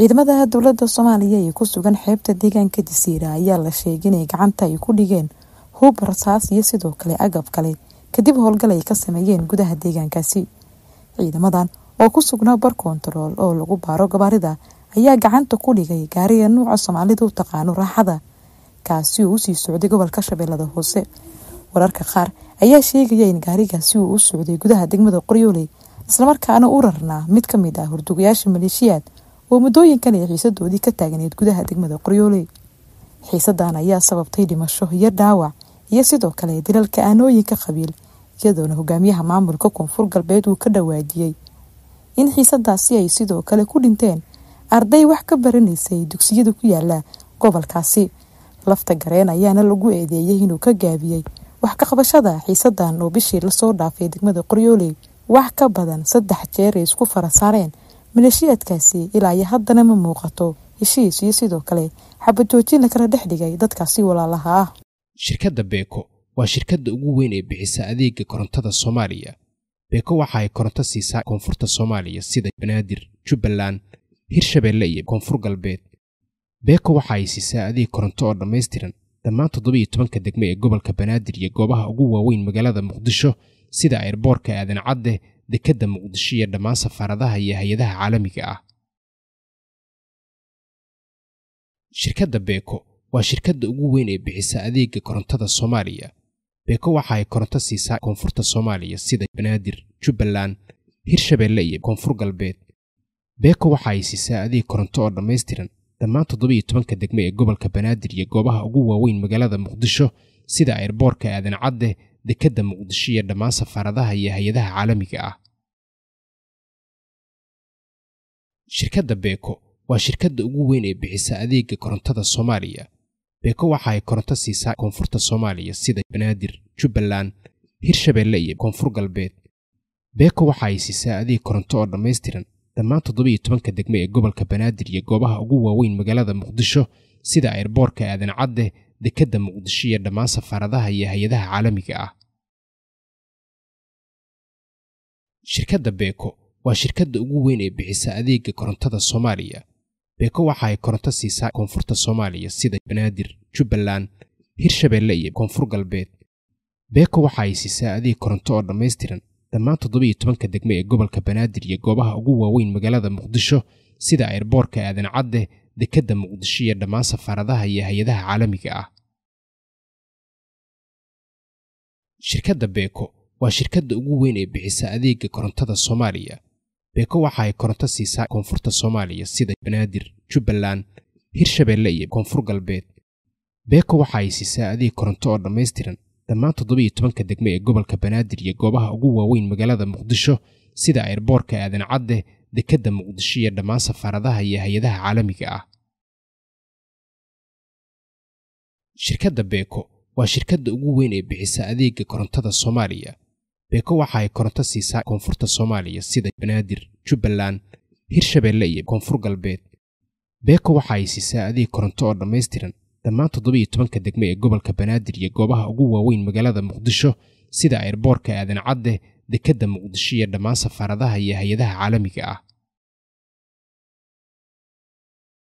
ciidamada dowladda soomaaliya ee ku sugan xeebta deegaanka jasiira ayaa la sheegay inay gacanta ay ku dhigeen hub rasaas iyo sidoo kale agab kale kadib howlgal ay ka sameeyeen gudaha deegaankaasi. Ciidamadan oo ku sugnaa bar kontarool oo lagu baaro gabaarida ayaa gacanta ku dhigay gaariga nuuca soomaalida u taqaano raaxada kaasi oo u sii socday gobolka shabeellada hoose. Wararka qaar ayaa sheegaya in gaarigaasi uu u socday gudaha degmada qoryooley islamarkaana u rarnaa mid ka mid ah hordugayaasha maleeshiyaad oo muddooyinkan ay xiisadoodii ka taagneyd gudaha degmada qoryooley xiisadan ayaa sababtay dhimasho iyo dhaawac iyo sidoo kale dilalka aanooyinka qabiil iyadoona hogaamiyaha maamulka koonfur galbeed uu ka dhawaajiyey in xiisadaasi ay sidoo kale ku dhinteen arday wax ka baranaysay dugsiyada ku yaalla gobolkaasi lafta gareen ayaana lagu eedeeyey inuu ka gaabiyey wax ka qabashada xiisadan oo bishii la soo dhaafay degmada qoryooley wax ka badan saddex jeer ay isku fara saareen maleeshiyaadkaasi ilaa iyo haddana ma muuqato. Heshiis iyo sidoo kale xabajoojin lakala dhex dhigay dadkaasi walaalaha ah. Shirkadda beeko waa shirkadda ugu weyn ee bixisa adeega korontada soomaaliya. Beeko waxa ay koronto siisaa koonfurta soomaaliya sida banaadir jubbaland hirshabeelle iyo koonfur galbeed. Beeko waxa ay siisaa adeeg koronto oo dhammaystiran. Dhammaan toddobiyo tobanka degme ee gobolka banaadir iyo goobaha ugu waaweyn magaalada muqdisho sida ayrboorka aadan cadde dekedda muqdisho iyo dhammaan safaaradaha iyo hay'adaha caalamiga ah. Shirkadda beeko waa shirkadda ugu weyn ee bixisa adeega korontada soomaaliya. Beeko waxa ay koronto siisaa koonfurta soomaaliya sida banaadir jubbaland hirshabeelle iyo koonfur galbeed. Beeko waxa ay siisaa adeeg koronto oo dhammaystiran dhammaan toddobiyo tobanka degme ee gobolka banaadir iyo goobaha ugu waaweyn magaalada muqdisho sida ayrboorka aadan cadde dekedda muqdisho iyo dhammaan safaaradaha iyo hay'adaha caalamiga ah. Shirkadda beeko waa shirkadda ugu weyn ee bixisa adeega korontada soomaaliya. Beeko waxa ay koronto siisaa koonfurta soomaaliya sida banaadir jubbaland hirshabeelle iyo koonfur galbeed. Beeko waxa ay siisaa adeeg koronto oo dhammaystiran dhammaan toddobiyo tobanka degme ee gobolka banaadir iyo goobaha ugu waaweyn magaalada muqdisho sida ayrboorka aadan cadde dekedda muqdisho iyo dhammaan safaaradaha iyo hay'adaha caalamiga ah. Shirkadda beeko waa shirkadda ugu weyn ee bixisa adeega korontada soomaaliya. Beeko waxa ay koronto siisaa koonfurta soomaaliya sida banaadir jubbaland hirshabeelle iyo koonfur galbeed. Beeko waxa ay siisaa adeeg koronto oo dhammaystiran dhammaan toddobiyo tobanka degme ee gobolka banaadir iyo goobaha ugu waaweyn magaalada muqdisho sida ayrboorka aadan cadde dekedda muqdisho iyo dhammaan safaaradaha iyo hay'adaha caalamiga ah. Shirkadda beeko waa shirkadda ugu weyn ee bixisa adeega korontada soomaaliya. Beeko waxa ay koronto siisaa koonfurta soomaaliya sida banaadir jubbaland hirshabeelle iyo koonfur galbeed. Beeko waxa ay siisaa adeeg koronto oo dhammaystiran dhammaan toddobiyo tobanka degme ee gobolka banaadir iyo goobaha ugu waaweyn magaalada muqdisho sida ayrboorka aadan cadde dekedda muqdisho iyo dhammaan safaaradaha iyo hay'adaha caalamiga ah. Shirkadda beeko waa shirkadda ugu weyn ee bixisa adeega korontada soomaaliya. Beeko waxa ay koronto siisaa koonfurta soomaaliya sida banaadir jubbaland hirshabeelle iyo koonfur galbeed. Beeko waxa ay siisaa adeeg koronto oo dhammaystiran dhammaan toddobiyo tobanka degme ee gobolka banaadir iyo goobaha ugu waaweyn magaalada muqdisho sida ayrboorka aadan cadde dekedda muqdisho iyo dhammaan safaaradaha iyo hay'adaha caalamiga ah